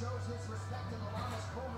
shows his respect in the Lamas Coleman.